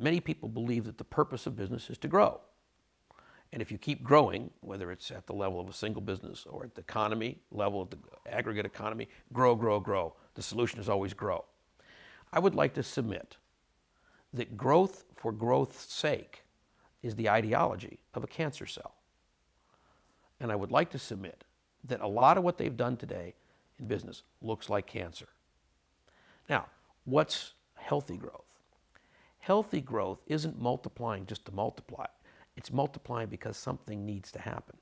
many people believe that the purpose of business is to grow. And if you keep growing, whether it's at the level of a single business or at the economy level, at the aggregate economy, grow, grow, grow. The solution is always grow. I would like to submit that growth for growth's sake is the ideology of a cancer cell. And I would like to submit that a lot of what they've done today in business looks like cancer. Now, what's healthy growth? Healthy growth isn't multiplying just to multiply. It's multiplying because something needs to happen.